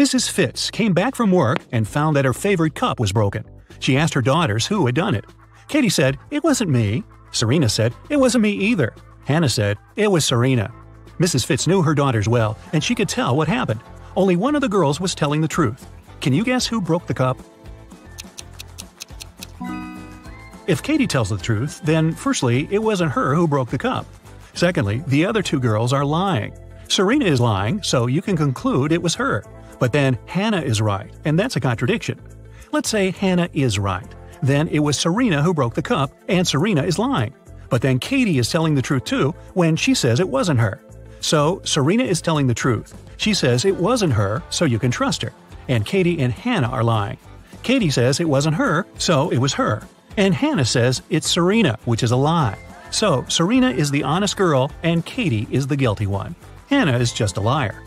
Mrs. Fitz came back from work and found that her favorite cup was broken. She asked her daughters who had done it. Katie said, It wasn't me. Serena said, It wasn't me either. Hannah said, It was Serena. Mrs. Fitz knew her daughters well, and she could tell what happened. Only one of the girls was telling the truth. Can you guess who broke the cup? If Katie tells the truth, then firstly, it wasn't her who broke the cup. Secondly, the other two girls are lying. Serena is lying, so you can conclude it was her. But then Hannah is right, and that's a contradiction. Let's say Hannah is right. Then it was Serena who broke the cup, and Serena is lying. But then Katie is telling the truth too when she says it wasn't her. So Serena is telling the truth. She says it wasn't her, so you can trust her. And Katie and Hannah are lying. Katie says it wasn't her, so it was her. And Hannah says it's Serena, which is a lie. So Serena is the honest girl, and Katie is the guilty one. Hannah is just a liar.